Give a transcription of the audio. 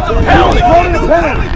Pound the pound!